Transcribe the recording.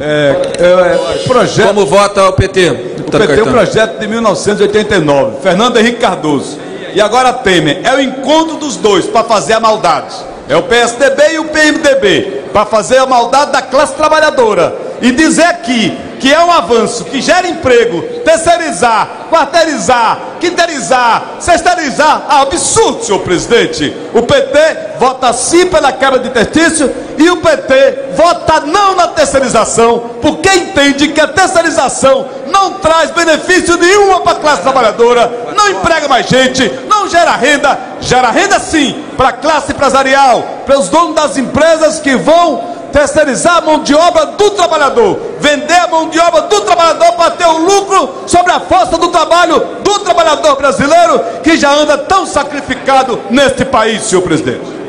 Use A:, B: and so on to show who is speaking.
A: É, é, projeto,
B: Como vota o PT?
A: o PT é um projeto de 1989, Fernando Henrique Cardoso. E agora Temer. É o encontro dos dois para fazer a maldade. É o PSDB e o PMDB para fazer a maldade da classe trabalhadora. E dizer aqui que é um avanço que gera emprego, terceirizar, quarteirizar, quinterizar, sexteirizar. Ah, absurdo, senhor presidente. O PT vota sim pela quebra de testício e o PT vota não na terceirização, porque entende que a terceirização não traz benefício nenhum para a classe trabalhadora, não emprega mais gente, não gera renda, gera renda sim para a classe empresarial, para os donos das empresas que vão terceirizar a mão de obra do trabalhador, vender a mão de obra do trabalhador para ter o lucro sobre a força do trabalho do trabalhador brasileiro que já anda tão sacrificado neste país, senhor presidente.